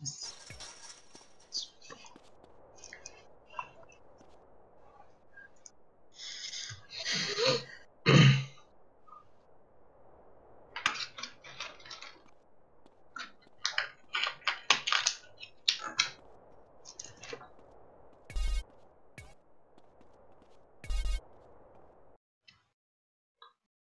Yes.